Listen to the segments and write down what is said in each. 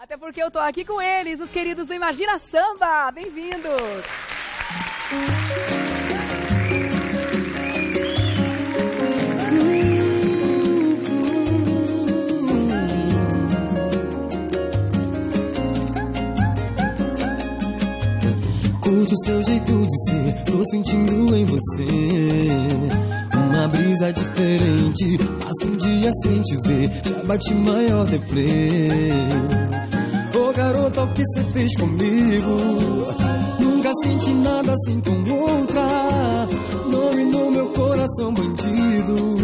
Até porque eu tô aqui com eles, os queridos do Imagina Samba. Bem-vindos! Curto o seu jeito de ser, tô sentindo em você uma brisa diferente. Passa um dia sem te ver, já bate maior deprê. Garota, o que cê fez comigo? Nunca senti nada assim com outra. Nome no meu coração bandido.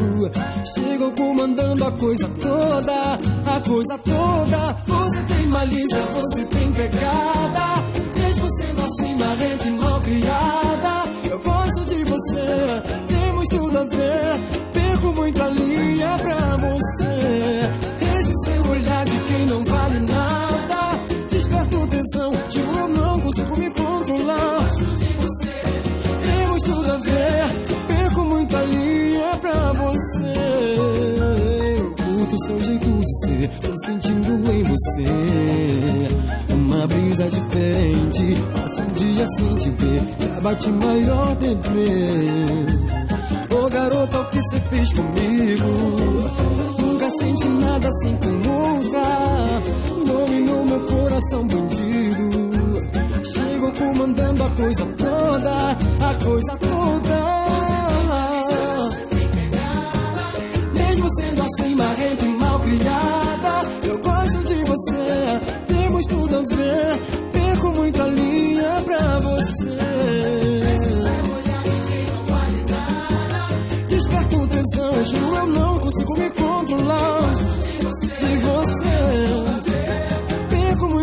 Chegou comandando a coisa toda, a coisa toda. Você tem malícia, você tem pegada. Mesmo sendo assim, marrenta e mal criada. Eu gosto de você, temos tudo a ver. Seu jeito de ser, tô sentindo em você. Uma brisa diferente, passa um dia sem te ver, já bate maior deprê. Ô garota, o que cê fez comigo? Nunca senti nada assim com outra. Dominou meu coração bandido. Chegou comandando a coisa toda, a coisa toda.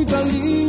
Perco muita linha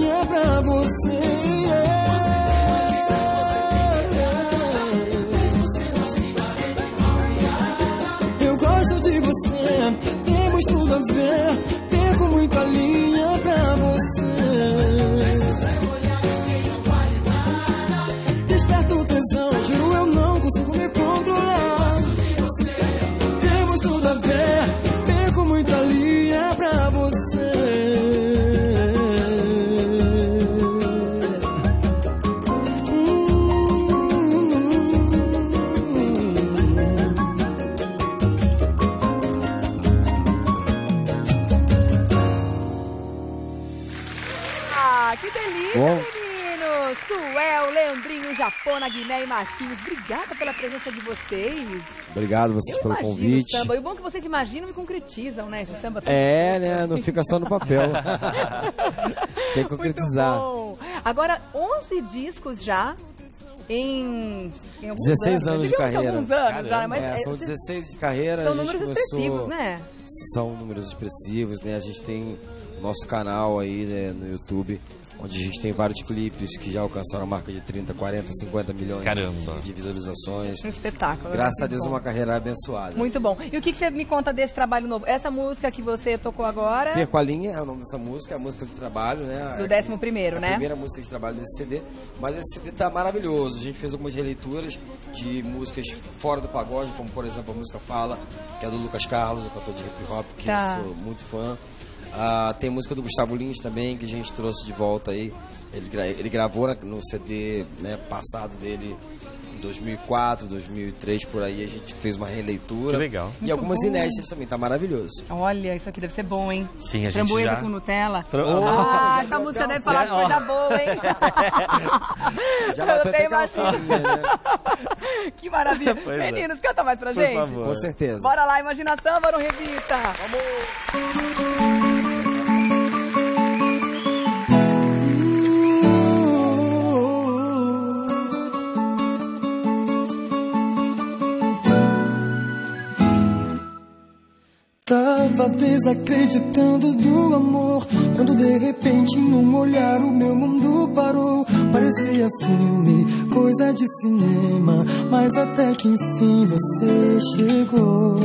Japona, Guiné e Marquinhos, obrigada pela presença de vocês. Obrigado vocês Eu pelo convite. o samba. E o bom é que vocês imaginam e concretizam, né? Esse samba É, né? Não fica só no papel. Tem que Muito concretizar. bom. Agora, 11 discos já em, em alguns 16 anos. anos de carreira. alguns anos já, mas É, é, são vocês- 16 de carreira. são a gente números começou... expressivos, né? São números expressivos, né? A gente tem o nosso canal aí né, no YouTube, onde a gente tem vários clipes que já alcançaram a marca de 30, 40, 50 milhões Caramba. de visualizações. Um espetáculo. né? Graças a Deus, bom. uma carreira abençoada. Muito bom. E o que, que você me conta desse trabalho novo? Essa música que você tocou agora, Perco a linha é o nome dessa música, é a música de trabalho, né? do 11 primeiro, a né? primeira música de trabalho desse CD, mas esse CD tá maravilhoso. A gente fez algumas releituras de músicas fora do pagode, como por exemplo a música Fala, que é do Lucas Carlos, o cantor de hip hop, que Tá. eu sou muito fã. Ah, tem música do Gustavo Lins também, que a gente trouxe de volta aí. Ele, ele gravou no CD né, passado dele, em 2004, 2003, por aí. A gente fez uma releitura. Que legal. E algumas bom. inéditas também, tá maravilhoso. Olha, isso aqui deve ser bom, hein? Sim, a gente Framboesa já... com Nutella. Fra- Ah, já essa música deve falar de coisa boa, hein? Já Eu bateu até né? que maravilha. Pois é. Meninos, canta mais pra Por gente. favor. Com certeza. Bora lá, imaginação, no revista. Tava desacreditando do amor Quando de repente em um olhar o meu mundo parou. Parecia filme, coisa de cinema Mas até que enfim você chegou.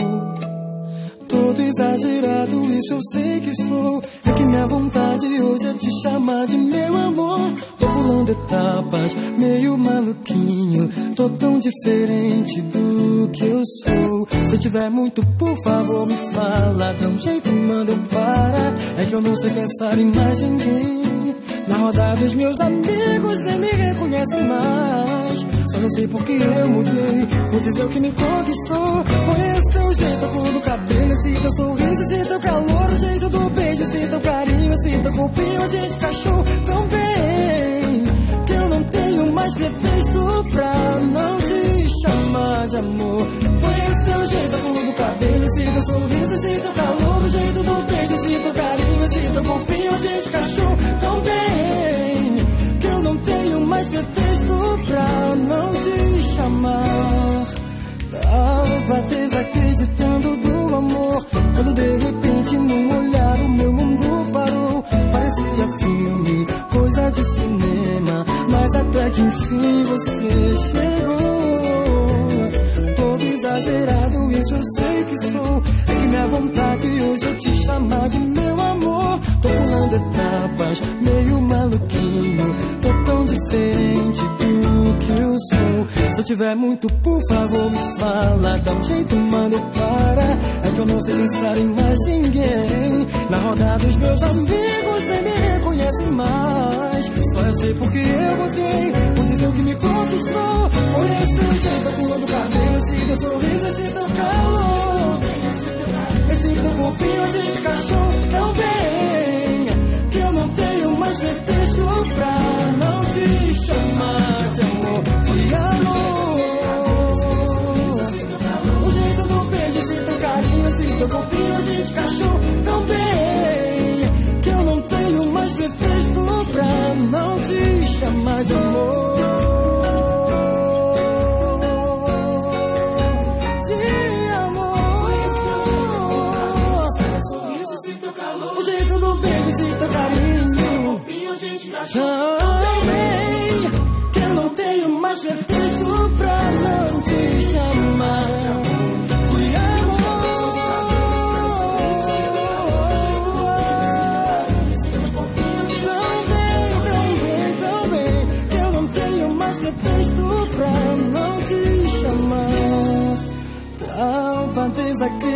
Todo exagerado, isso eu sei que sou. É que minha vontade hoje é te chamar de meu amor. Tô pulando etapas, meio maluquinho Tô tão diferente do Se tiver muito, por favor, me fala. Dá um jeito, manda eu para. É que eu não sei pensar em mais ninguém. Na roda dos meus amigos nem me reconhecem mais. Só não sei porque eu mudei. Vou dizer o que me conquistou. Foi esse teu jeito, a cor do cabelo, esse teu sorriso, esse teu calor, o jeito do beijo, esse teu carinho, esse teu corpinho. A gente cachou tão bem que eu não tenho mais pretexto pra não te chamar de amor. Sorriso, teu calor, o jeito do esse teu carinho, teu corpinho. Gente cachou tiver muito, por favor me fala. Dá um jeito, mano, para. É que eu não sei pensar em mais ninguém. Na roda dos meus amigos nem me reconhecem mais. Só eu sei porque eu mudei te chamar de amor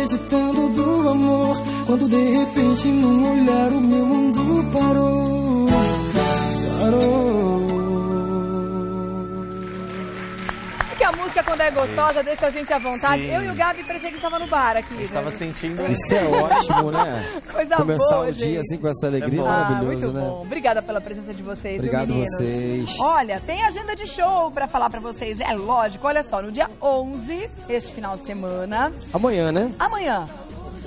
desacreditando do amor Quando de repente num olhar o meu mundo parou. Parou música, quando é gostosa, deixa a gente à vontade. Sim. Eu e o Gabi parecia que estava no bar aqui. A gente tava né? sentindo. Isso é ótimo, né? Coisa Começar boa, o dia gente. assim com essa alegria É. Ah, né? bom. Obrigada pela presença de vocês, Obrigado viu, meninos? vocês. Olha, tem agenda de show pra falar pra vocês. É lógico, olha só, no dia 11, este final de semana, Amanhã, né? amanhã.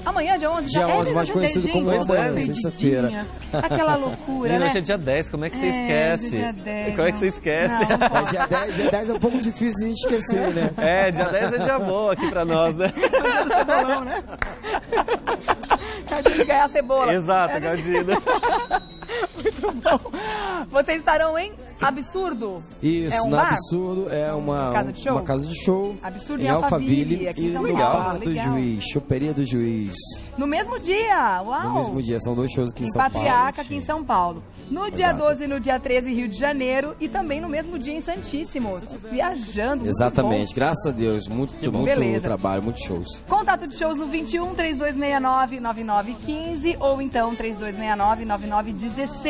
Amanhã, dia 11, Dia já 11, é, mais conhecido como amanhã, perdidinha. sexta-feira. Aquela loucura, Menina, né? hoje é dia 10, como é que você É, esquece? dia 10, como é que você esquece? Não, É dia 10, dia 10 é um pouco difícil de a gente esquecer, né? É, dia 10 é dia bom aqui pra nós, né? cebolão, né? Cadê de ganhar cebola? Exato, Galdino. Muito bom. Vocês estarão em Absurdo? Isso, É um na bar? Absurdo é uma, Uma casa de show? uma casa de show Absurdo em em Alphaville, Alphaville e no Paulo, Bar do legal. Juiz, Choperia do Juiz. No mesmo dia, uau! No mesmo dia, são dois shows aqui em, Em São Patriarca, Paulo. aqui em São Paulo. No dia Exato. 12 e no dia 13, Rio de Janeiro. E também no mesmo dia em Santíssimo. Viajando. Exatamente, graças a Deus, muito, muito Beleza. trabalho, muitos shows. Contato de shows no 21 3269 9915 ou então 3269 9916.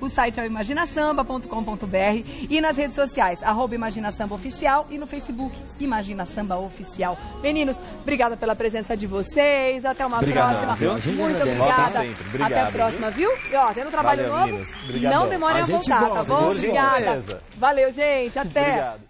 O site é o imaginasamba.com.br e nas redes sociais, arroba Imagina Samba Oficial e no Facebook Imagina Samba Oficial. Meninos, obrigada pela presença de vocês. Até uma Obrigado, próxima. viu? Muito obrigada. tá? Obrigado, Até a próxima, viu? E ó, tendo trabalho Valeu, novo, não demorem A a, voltar, volta, tá bom? Obrigada. Valeu, gente. Até. Obrigado.